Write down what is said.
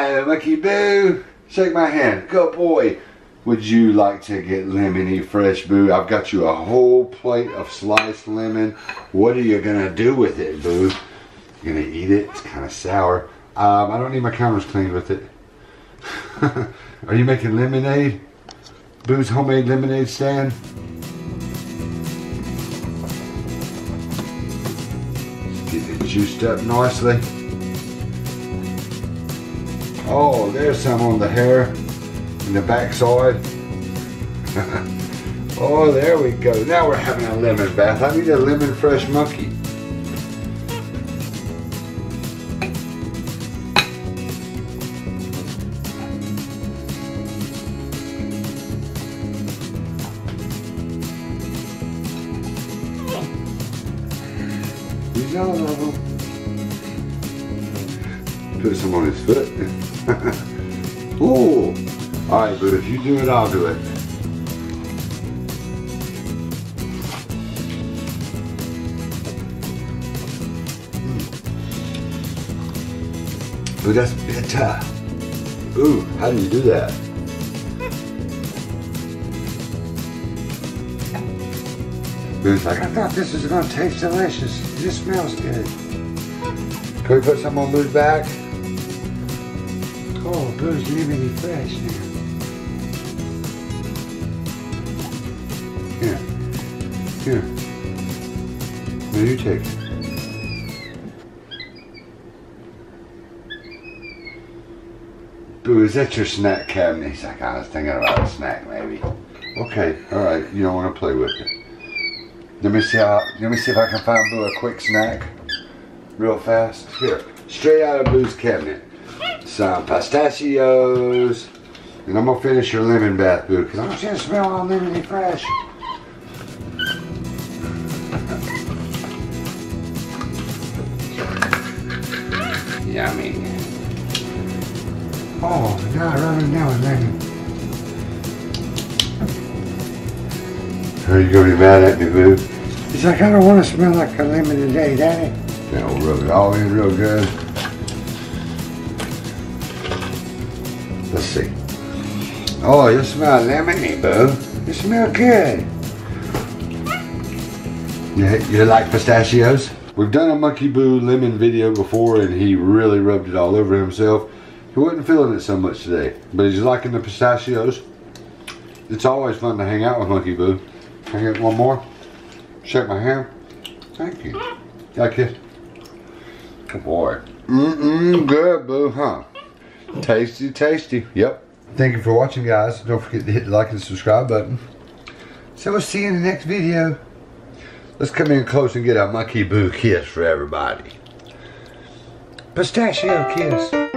Hello, Monkey Boo. Shake my hand. Good boy. Would you like to get lemony fresh, Boo? I've got you a whole plate of sliced lemon. What are you gonna do with it, Boo? You gonna eat it? It's kind of sour. Um, I don't need my counters cleaned with it. are you making lemonade? Boo's homemade lemonade stand. Get it juiced up nicely. Oh, there's some on the hair in the backside. oh, there we go. Now we're having a lemon bath. I need a lemon fresh monkey. Of them. Put some on his foot. Ooh. Alright, but if you do it, I'll do it. Hmm. Ooh, that's bitter. Ooh, how do you do that? Boo's like, I thought this was gonna taste delicious. It just smells good. Can we put some on Boo's back? Oh, it fresh now. Here. Here. Now you take it. Boo, is that your snack cabinet? He's like, ah, I was thinking about a snack maybe. Okay, alright, you don't want to play with it. Let me see how let me see if I can find Boo a quick snack. Real fast. Here. Straight out of Boo's cabinet. Some pistachios. And I'm gonna finish your lemon bath, Boo, because I want you to smell all lemony fresh. Yummy. Oh, now I run it down lemon. Are you gonna be mad at me, Boo? He's like, I don't want to smell like a lemon today, Daddy. Then we'll rub it all in real good. Let's see. Oh, you smell lemony, Boo. You smell good. You, you like pistachios? We've done a Monkey Boo lemon video before and he really rubbed it all over himself. He wasn't feeling it so much today, but he's liking the pistachios. It's always fun to hang out with Monkey Boo. Can I get one more? Shake my hand. Thank you. Got a kiss. Good boy. Mm-mm, good, Boo, huh? Tasty, tasty. Yep. Thank you for watching, guys. Don't forget to hit the like and subscribe button. So we'll see you in the next video. Let's come in close and get a Monkey Boo kiss for everybody. Pistachio kiss.